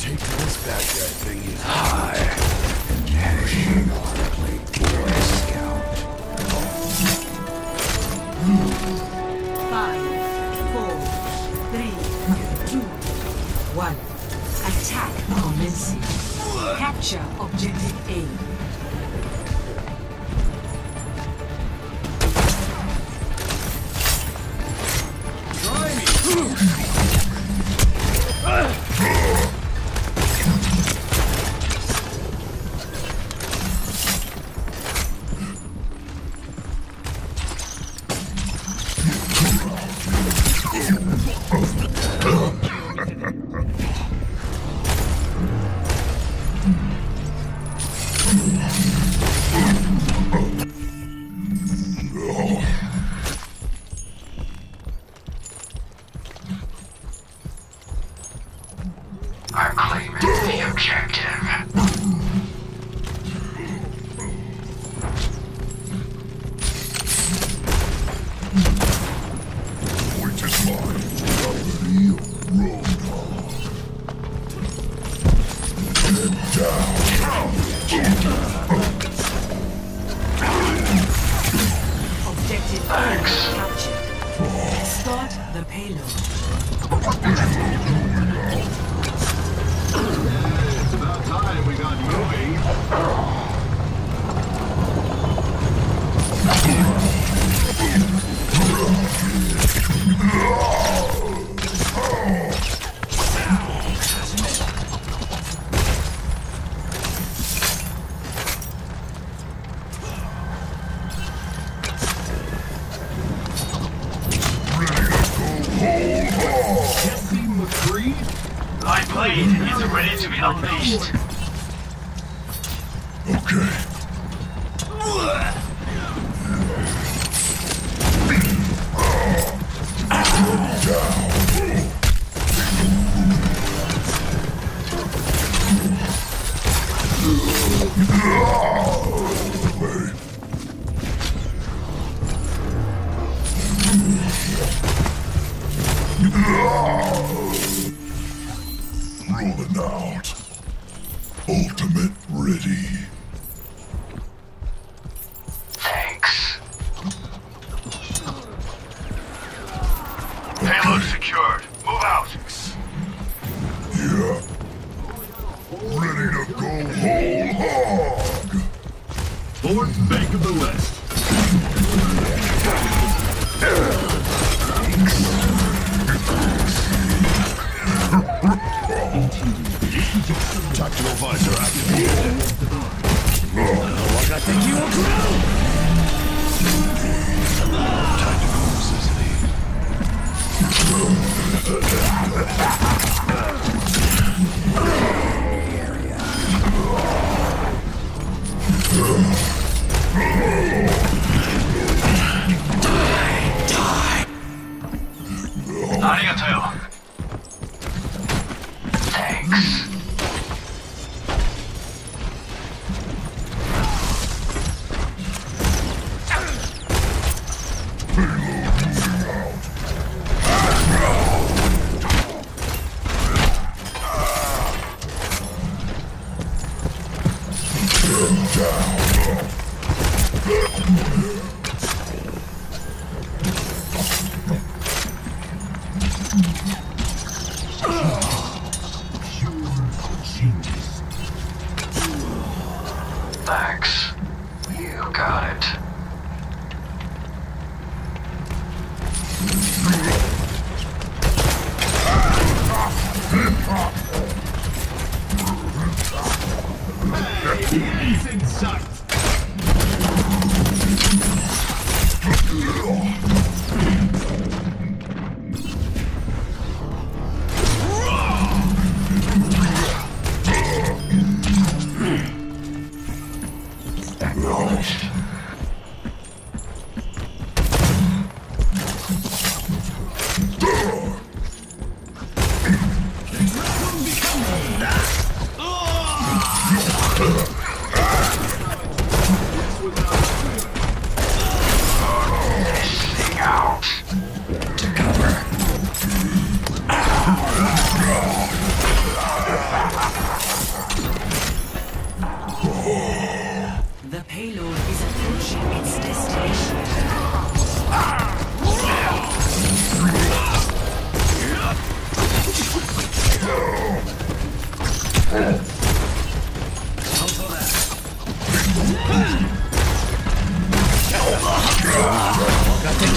Take this bad guy thingy. Five, four, three, two, one. Attack commencing. Capture objective A. Head down. Objective A captured. Start the payload. Blade is ready to be unleashed. Okay. Rolling out. Ultimate ready. Thanks. Payload secured. Move out. Yeah. Ready to go whole hog. Fourth Bank of the West. Tactical visor active. Tactical necessity. Arigato. Thanks. Thanks.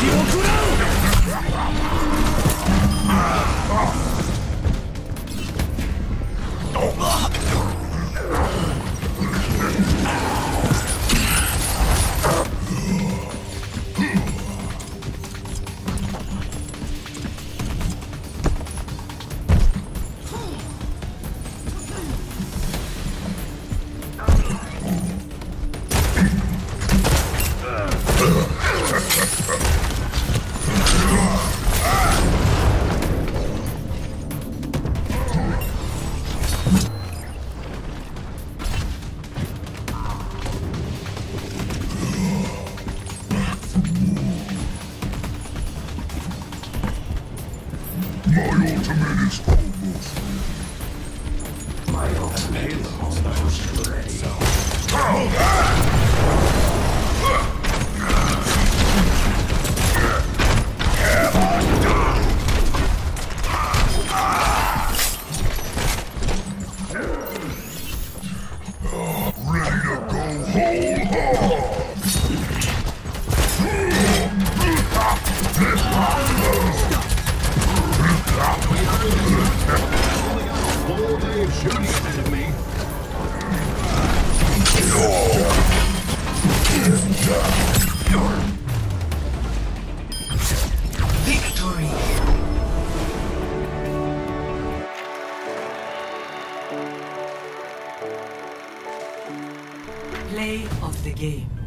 My Play of the game.